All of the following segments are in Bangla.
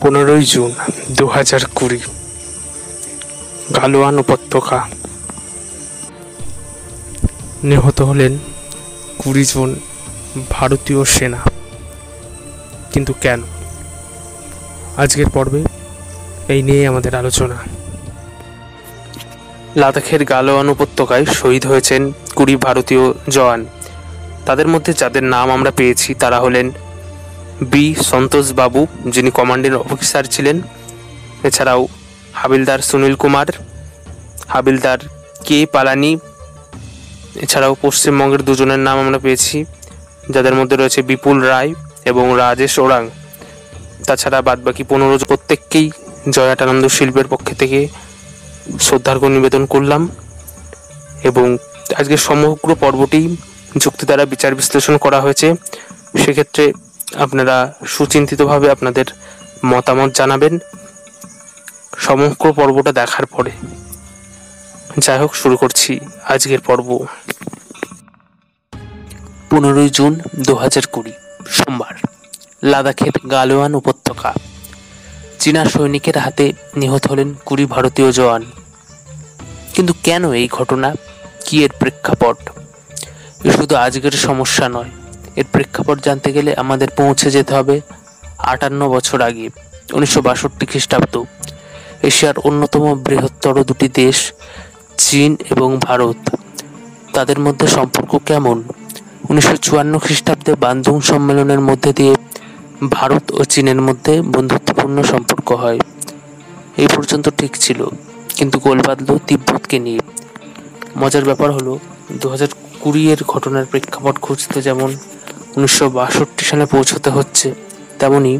পনেরোই জুন দু হাজার কুড়ি। গালোয়ান উপত্যকা। নিহত হলেন কুড়ি জন ভারতীয় সেনা। কিন্তু কেন? আজকের পর্বে এই নিয়ে আমাদের আলোচনা। লাদাখের গালোয়ান উপত্যকায় শহীদ হয়েছেন কুড়ি ভারতীয় জওয়ান। তাদের মধ্যে যাদের নাম আমরা পেয়েছি তারা হলেন বি সন্তোষ বাবু, যিনি কমান্ডিং অফিসার ছিলেন। এছাড়াও হাবিলদার সুনীল কুমার, হাবিলদার কে পালানি, এছাড়াও পশ্চিমবঙ্গের দুজনের নাম আমরা পেয়েছি, যাদের মধ্যে রয়েছে বিপুল রায় এবং রাজেশ ওরাং। তাছাড়া বাদবাকি পনেরো প্রত্যেককেই জয়াটানন্দ শিল্পের পক্ষে থেকে শ্রদ্ধার্ঘ নিবেদন করলাম। এবং আজকে সমগ্র পর্বটি যুক্তি দ্বারা বিচার বিশ্লেষণ করা হয়েছে। সেক্ষেত্রে আপনারা সুচিন্তিতভাবে আপনাদের মতামত জানাবেন সমগ্র পর্বটা দেখার পরে। যাই হোক, শুরু করছি আজকের পর্ব। পনেরোই জুন দু হাজার কুড়ি, সোমবার। লাদাখের গালোয়ান উপত্যকা। চীনা সৈনিকের হাতে নিহত হলেন কুড়ি ভারতীয় জওয়ান। কিন্তু কেন এই ঘটনা? কি এর প্রেক্ষাপট? শুধু আজকের সমস্যা নয় এর প্রেক্ষাপট জানতে গেলে আমাদের পৌঁছে যেতে হবে আটান্ন বছর আগে, উনিশশো বাষট্টি খ্রিস্টাব্দ। এশিয়ার অন্যতম বৃহত্তর দুটি দেশ, চীন এবং ভারত। তাদের মধ্যে সম্পর্ক কেমন? উনিশশো চুয়ান্ন খ্রিস্টাব্দে বান্ধুং সম্মেলনের মধ্যে দিয়ে ভারত ও চীনের মধ্যে বন্ধুত্বপূর্ণ সম্পর্ক হয়। এই পর্যন্ত ঠিক ছিল, কিন্তু গোল বাঁধল তিব্বতকে নিয়ে। মজার ব্যাপার হলো দু হাজার কুড়ি এর ঘটনার প্রেক্ষাপট খুঁজতে যেমন উনিশশো বাষট্টি সালে পৌঁছতে হচ্ছে। তেমনি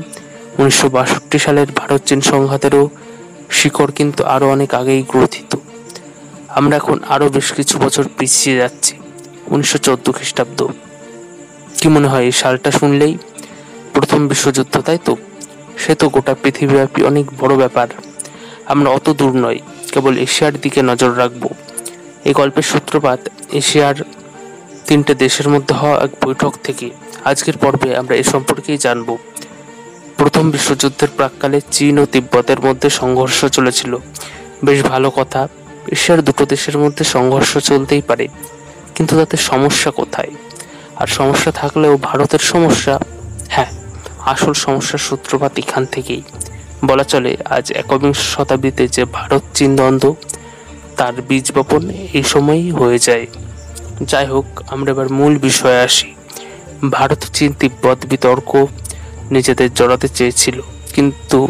উনিশশো বাষট্টি সালের ভারত চীন সংঘাতেরও শিকড় কিন্তু আরও অনেক আগেই গ্রথিত আমরা এখন আরও বেশ কিছু বছর পিছিয়ে যাচ্ছি, উনিশশো চোদ্দ খ্রিস্টাব্দ। কি মনে হয় এই সালটা শুনলেই? প্রথম বিশ্বযুদ্ধ, তাই তো? সে তো গোটা পৃথিবীব্যাপী অনেক বড় ব্যাপার। আমরা অত দূর নয়, কেবল এশিয়ার দিকে নজর রাখব। এই গল্পের সূত্রপাত এশিয়ার তিনটে দেশের মধ্যে হওয়া এক বৈঠক থেকে। আজকের পর্বে আমরা এ সম্পর্কেই জানব। প্রথম বিশ্বযুদ্ধের প্রাককালে চীন ও তিব্বতের মধ্যে সংঘর্ষ চলেছিল। বেশ ভালো কথা, এশিয়ার দুটো দেশের মধ্যে সংঘর্ষ চলতেই পারে, কিন্তু তাতে সমস্যা কোথায়? আর সমস্যা থাকলেও ভারতের সমস্যা? হ্যাঁ আসল সমস্যার সূত্রপাত এখান থেকেই। বলা চলে, আজ একবিংশ শতাব্দীতে যে ভারত চীন দ্বন্দ্ব, তার বীজ বপন এই সময়ই হয়ে যায়। যাই হোক, আমরা এবার মূল বিষয়ে আসি। ভারত চীন তিব্বত বিতর্ক নিজেদের জড়াতে চেয়েছিল। কিন্তু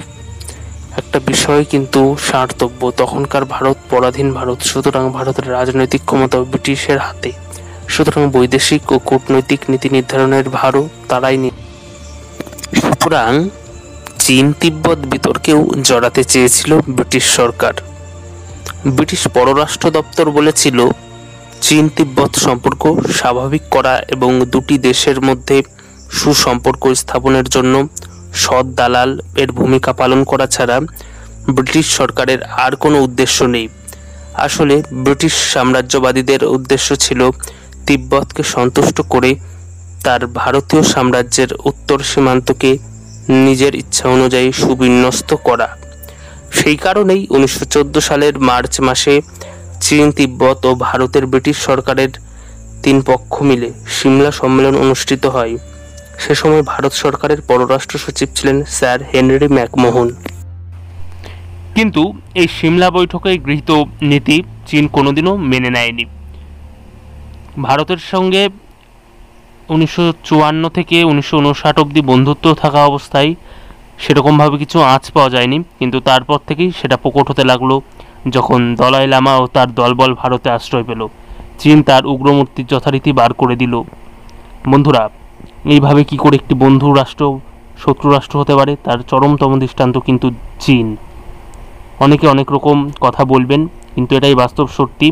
একটা বিষয় কিন্তু সার্থব্য তখনকার ভারত পরাধীন ভারত, সুতরাং ভারতের রাজনৈতিক ক্ষমতা ব্রিটিশের হাতে। সুতরাং বৈদেশিক ও কূটনৈতিক নীতি নির্ধারণের ভারও তারাই সুতরাং চীন তিব্বত বিতর্কেও জড়াতে চেয়েছিল ব্রিটিশ সরকার। ব্রিটিশ পররাষ্ট্র দপ্তর বলেছিল চীন তিব্বত সম্পর্ক স্বাভাবিক করা এবং দুটি দেশের মধ্যে সুসম্পর্ক স্থাপনের জন্য সৎ দালাল এর ভূমিকা পালন করা ছাড়া ব্রিটিশ সরকারের আর কোনো উদ্দেশ্য নেই। আসলে ব্রিটিশ সাম্রাজ্যবাদীদের উদ্দেশ্য ছিল তিব্বতকে সন্তুষ্ট করে তার ভারতীয় সাম্রাজ্যের উত্তর সীমান্তকে নিজের ইচ্ছা অনুযায়ী সুবিন্যস্ত করা। সেই কারণেই উনিশশো চোদ্দ সালের মার্চ মাসে চীন, তিব্বত ও ভারতের ব্রিটিশ সরকারের তিন পক্ষ মিলে সিমলা সম্মেলন অনুষ্ঠিত হয়। সে সময় ভারত সরকারের পররাষ্ট্র সচিব ছিলেন স্যার হেনরি ম্যাকমোহন। কিন্তু এই সিমলা বৈঠকে গৃহীত নীতি চীন কোনোদিনও মেনে নেয়নি। ভারতের সঙ্গে উনিশশো চুয়ান্ন থেকে উনিশশো উনষাট অবধি বন্ধুত্ব থাকা অবস্থায় সেরকমভাবে কিছু আঁচ পাওয়া যায়নি, কিন্তু তারপর থেকেই সেটা প্রকট হতে লাগল। যখন দলাই লামা ও তার দলবল ভারতে আশ্রয় পেল, চীন তার উগ্রমূর্তি যথারীতি বার করে দিল। বন্ধুরা, এইভাবে কি করে একটি বন্ধু রাষ্ট্র, শত্রু রাষ্ট্র হতে পারে? তার চরমতম দৃষ্টান্ত কিন্তু চীন। অনেকে অনেক রকম কথা বলবেন, কিন্তু এটাই বাস্তব সত্যি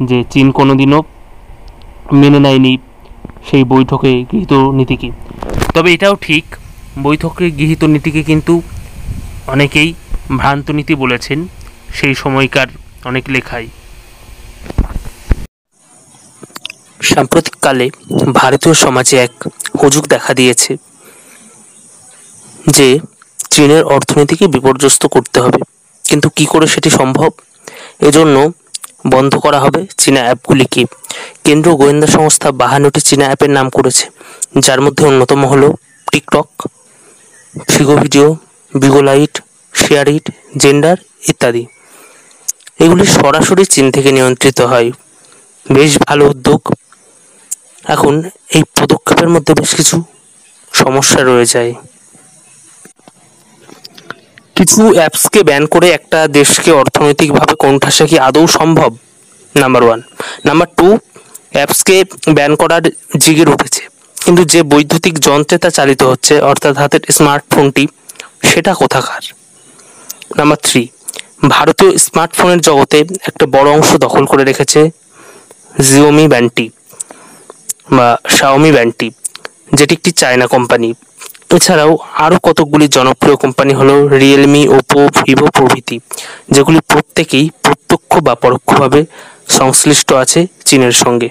যে চীন কোনোদিনও মেনে নেয়নি সেই বৈঠকে গৃহীত নীতিকে। তবে এটাও ঠিক, বৈঠকে গৃহীত নীতিকে কিন্তু অনেকেই ভ্রান্ত নীতি বলেছেন। সেই সময়কার অনেক লেখায় সাম্প্রতিককালে ভারতীয় সমাজে এক হুজুগ দেখা দিয়েছে যে, চীনের অর্থনীতিকে বিপর্যস্ত করতে হবে। কিন্তু কি করে সেটি সম্ভব? এজন্য বন্ধ করা হবে চীনা অ্যাপগুলিকে। কেন্দ্রীয় গোয়েন্দা সংস্থা বাহান্নটি চীনা অ্যাপের নাম করেছে, যার মধ্যে অন্যতম হলো TikTok, Vigo video, Bigo Lite SHAREit Xender ইত্যাদি। এগুলি সরাসরি চীন থেকে নিয়ন্ত্রিত হয়। বেশ ভালো উদ্যোগ। এখন এই পদক্ষেপের মধ্যে বেশ কিছু সমস্যা রয়ে যায়। কিছু অ্যাপসকে ব্যান করে একটা দেশকে অর্থনৈতিকভাবে কোণঠাসা কি আদৌ সম্ভব? নাম্বার ওয়ান নাম্বার টু অ্যাপসকে ব্যান করার জিগির উঠেছে। কিন্তু যে বৈদ্যুতিক যন্ত্রে তা চালিত হচ্ছে, অর্থাৎ হাতের স্মার্টফোনটি সেটা কোথাকার? নাম্বার থ্রি ভারতীয় স্মার্টফোনের জগতে একটা বড় অংশ দখল করে রেখেছে জিওমি ব্যান্ডটি বা শাওমি ব্যান্ডটি, যেটি একটি চায়না কোম্পানি। এছাড়াও আরও কতকগুলি জনপ্রিয় কোম্পানি হলো রিয়েলমি ওপো ভিভো প্রভৃতি, যেগুলি প্রত্যেকেই প্রত্যক্ষ বা পরোক্ষভাবে সংশ্লিষ্ট আছে চীনের সঙ্গে।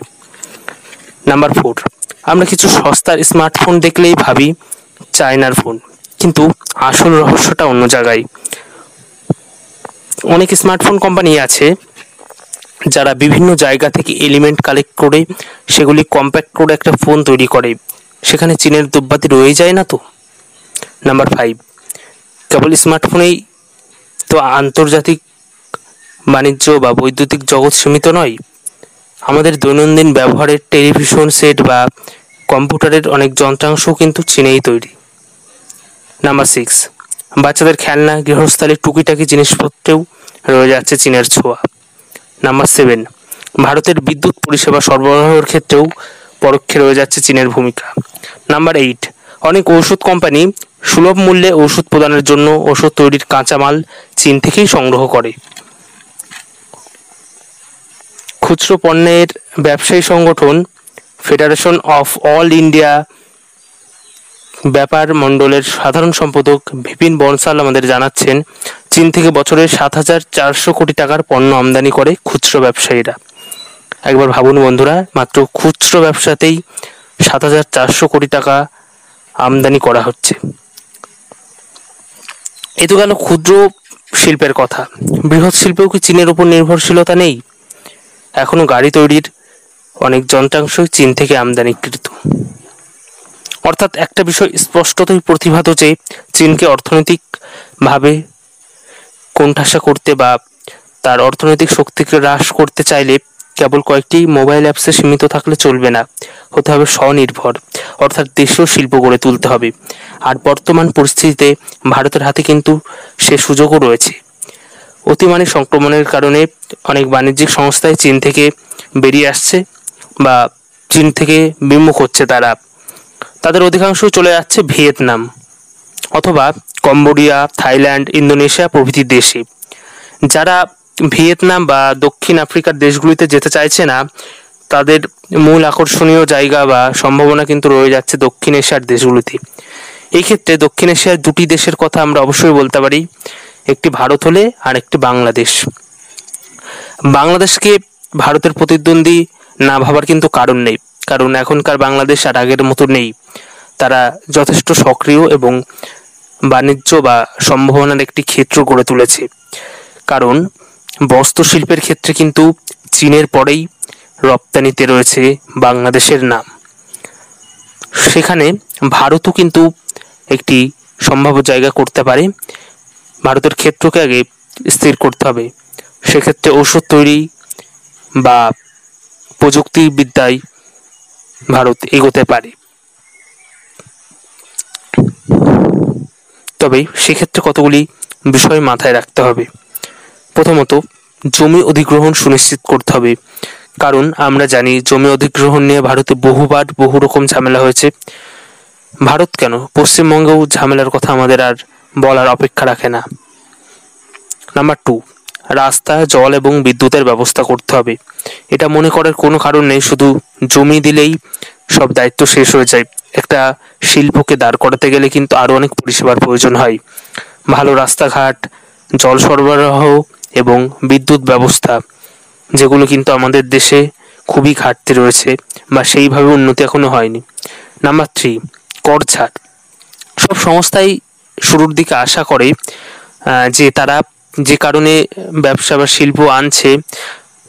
নাম্বার ফোর আমরা কিছু সস্তার স্মার্টফোন দেখলেই ভাবি চায়নার ফোন, কিন্তু আসল রহস্যটা অন্য জায়গায়। অনেক স্মার্টফোন কোম্পানি আছে, যারা বিভিন্ন জায়গা থেকে এলিমেন্ট কালেক্ট করে সেগুলি কম্প্যাক্ট করে একটা ফোন তৈরি করে। সেখানে চীনের দুব্বাতি রয়ে যায় না তো? নাম্বার ফাইভ কেবল স্মার্টফোনেই তো আন্তর্জাতিক বাণিজ্য বা বৈদ্যুতিক জগৎ সীমিত নয়। আমাদের দৈনন্দিন ব্যবহারের টেলিভিশন সেট বা কম্পিউটারের অনেক যন্ত্রাংশও কিন্তু চীনেই তৈরি। নাম্বার সিক্স বাচ্চাদের খেলনা, গৃহস্থালির টুকিটাকি জিনিসপত্রেও রয়ে যাচ্ছে চীনের ছোঁয়া। নাম্বার সেভেন ভারতের বিদ্যুৎ পরিষেবা সরবরাহের ক্ষেত্রেও পরোক্ষে রয়ে যাচ্ছে চীনের ভূমিকা। নাম্বার এইট অনেক ওষুধ কোম্পানি সুলভ মূল্যে ওষুধ প্রদানের জন্য ওষুধ তৈরির কাঁচামাল চীন থেকেই সংগ্রহ করে। খুচরো পণ্যের ব্যবসায়ী সংগঠন ফেডারেশন অফ অল ইন্ডিয়া ব্যাপার মণ্ডলের সাধারণ সম্পাদক বিপিন বনসাল আমাদের জানাচ্ছেন, চীন থেকে বছরে সাত হাজার চারশো কোটি টাকার পণ্য আমদানি করে খুচরো ব্যবসায়ীরা। একবার ভাবুন বন্ধুরা, মাত্র খুচরো ব্যবসাতেই সাত হাজার চারশো কোটি টাকা আমদানি করা হচ্ছে। এ তো গেল ক্ষুদ্র শিল্পের কথা। বৃহৎ শিল্পেও কি চীনের উপর নির্ভরশীলতা নেই? এখনও গাড়ি তৈরির অনেক যন্ত্রাংশই চীন থেকে আমদানিকৃত। অর্থাৎ একটা বিষয় স্পষ্টতই প্রতিভাত যে চীনকে অর্থনৈতিকভাবে কোণঠাসা করতে বা তার অর্থনৈতিক শক্তিকে হ্রাস করতে চাইলে কেবল কয়েকটি মোবাইল অ্যাপসে সীমিত থাকলে চলবে না। হতে হবে স্বনির্ভর, অর্থাৎ দেশীয় শিল্প গড়ে তুলতে হবে। আর বর্তমান পরিস্থিতিতে ভারতের হাতে কিন্তু সে সুযোগও রয়েছে। অতিমানি সংক্রমণের কারণে অনেক বাণিজ্যিক সংস্থায় চীন থেকে বেরিয়ে আসছে বা চীন থেকে বিমুখ হচ্ছে তারা। তাদের অধিকাংশ চলে যাচ্ছে ভিয়েতনাম অথবা কম্বোডিয়া, থাইল্যান্ড, ইন্দোনেশিয়া প্রভৃতি দেশে। যারা ভিয়েতনাম বা দক্ষিণ আফ্রিকার দেশগুলিতে যেতে চাইছে না, তাদের মূল আকর্ষণীয় জায়গা বা সম্ভাবনা কিন্তু রয়ে যাচ্ছে দক্ষিণ এশিয়ার দেশগুলিতে। এই ক্ষেত্রে দক্ষিণ এশিয়ার দুটি দেশের কথা আমরা অবশ্যই বলতে পারি, একটি ভারত হলে আর একটি বাংলাদেশ। বাংলাদেশকে ভারতের প্রতিদ্বন্দ্বী না ভাবার কিন্তু কারণ নেই। কারণ এখনকার বাংলাদেশ আর আগের মতো নেই। তারা যথেষ্ট সক্রিয় এবং বাণিজ্য বা সম্ভাবনার একটি ক্ষেত্র গড়ে তুলেছে। কারণ বস্ত্রশিল্পের ক্ষেত্রে কিন্তু চীনের পরেই রপ্তানিতে রয়েছে বাংলাদেশের নাম। সেখানে ভারতও কিন্তু একটি সম্ভাব্য জায়গা করতে পারে। ভারতের ক্ষেত্রকে আগে স্থির করতে হবে। সেক্ষেত্রে ওষুধ তৈরি বা প্রযুক্তিবিদ্যায় ভারত এগোতে পারে। তবে সেক্ষেত্রে কতগুলি বিষয় মাথায় রাখতে হবে। প্রথমত, জমি অধিগ্রহণ সুনিশ্চিত করতে হবে। কারণ আমরা জানি, জমি অধিগ্রহণ নিয়ে ভারতে বহুবার বহু রকম ঝামেলা হয়েছে। ভারত কেন? পশ্চিমবঙ্গেও ঝামেলার কথা আমাদের আর বলার অপেক্ষা রাখে না। নাম্বার টু রাস্তা জল এবং বিদ্যুতের ব্যবস্থা করতে হবে। এটা মনে করার কোনো কারণ নেই, শুধু জমি দিলেই সব দায়িত্ব শেষ হয়ে যায়। একটা শিল্পকে দাঁড় করাতে গেলে কিন্তু আরও অনেক পরিষেবার প্রয়োজন হয়। ভালো রাস্তাঘাট, জল সরবরাহ এবং বিদ্যুৎ ব্যবস্থা, যেগুলো কিন্তু আমাদের দেশে খুবই ঘাটতি রয়েছে বা সেইভাবে উন্নতি এখনও হয়নি। নাম্বার থ্রি, কর ছাড়। সব সংস্থাই শুরুর দিকে আশা করে যে তারা যে কারণে ব্যবসা বা শিল্প আনছে,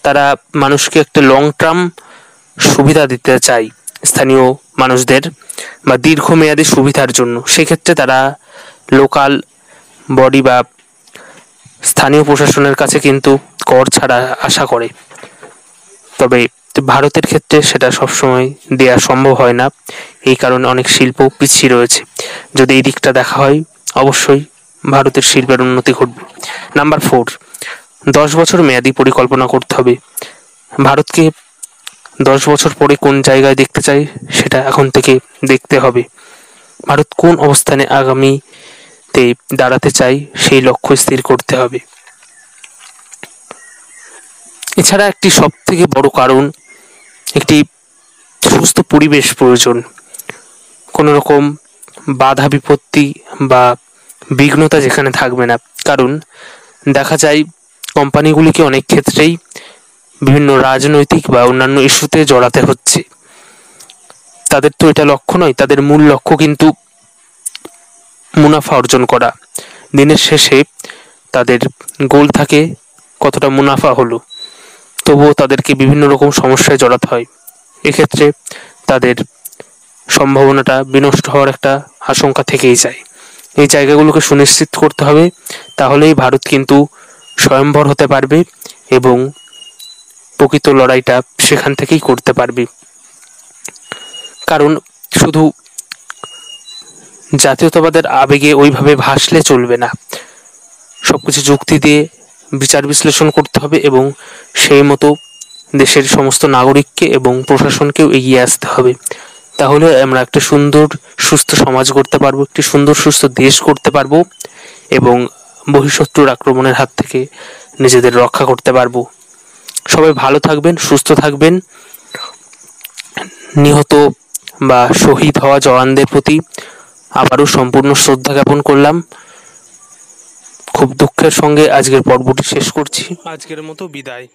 তারা মানুষকে একটা লং টার্ম সুবিধা দিতে চায় স্থানীয় মানুষদের বা দীর্ঘমেয়াদী সুবিধার জন্য। সেক্ষেত্রে তারা লোকাল বডি বা স্থানীয় প্রশাসনের কাছে কিন্তু কর ছাড়া আশা করে। তবে ভারতের ক্ষেত্রে সেটা সবসময় দেওয়া সম্ভব হয় না। এই কারণে অনেক শিল্প পিছিয়ে রয়েছে। যদি এই দিকটা দেখা হয়, অবশ্যই ভারতের শিল্পের উন্নতি ঘটবে। নাম্বার ফোর দশ বছর মেয়াদি পরিকল্পনা করতে হবে। ভারতকে দশ বছর পরে কোন জায়গায় দেখতে চাই, সেটা এখন থেকে দেখতে হবে। ভারত কোন অবস্থানে আগামীতে দাঁড়াতে চাই, সেই লক্ষ্য স্থির করতে হবে। এছাড়া একটি সব থেকে বড় কারণ, একটি সুস্থ পরিবেশ প্রয়োজন। কোনো রকম বাধা বিপত্তি বা বিঘ্নতা যেখানে থাকবে না। কারণ দেখা যায়, কোম্পানিগুলিকে অনেক ক্ষেত্রেই বিভিন্ন রাজনৈতিক বা অন্যান্য ইস্যুতে জড়াতে হচ্ছে। তাদের তো এটা লক্ষ্য নয়, তাদের মূল লক্ষ্য কিন্তু মুনাফা অর্জন করা। দিনের শেষে তাদের গোল থাকে কতটা মুনাফা হলো, তবুও তাদেরকে বিভিন্ন রকম সমস্যায় জড়াতে হয়। এক্ষেত্রে তাদের সম্ভাবনাটা বিনষ্ট হওয়ার একটা আশঙ্কা থেকেই যায়। এই জায়গাগুলোকে সুনিশ্চিত করতে হবে, তাহলেই ভারত কিন্তু স্বয়ম্বর হতে পারবে এবং প্রকৃত লড়াইটা সেখান থেকেই করতে পারবে। কারণ শুধু জাতীয়তাবাদের আবেগে ওইভাবে ভাসলে চলবে না। সব কিছু যুক্তি দিয়ে বিচার বিশ্লেষণ করতে হবে এবং সেই মতো দেশের সমস্ত নাগরিককে এবং প্রশাসনকেও এগিয়ে আসতে হবে। তাহলে আমরা একটা সুন্দর, সুস্থ সমাজ করতে পারব, একটি সুন্দর, সুস্থ দেশ করতে পারব এবং বহিঃশত্রুর আক্রমণের হাত থেকে নিজেদের রক্ষা করতে পারব। সবাই ভালো থাকবেন, সুস্থ থাকবেন। নিহত বা শহীদ হওয়া জওয়ানদের প্রতি আবারও সম্পূর্ণ শ্রদ্ধা জ্ঞাপন করলাম। খুব দুঃখের সঙ্গে আজকের পর্বটি শেষ করছি। আজকের মতো বিদায়।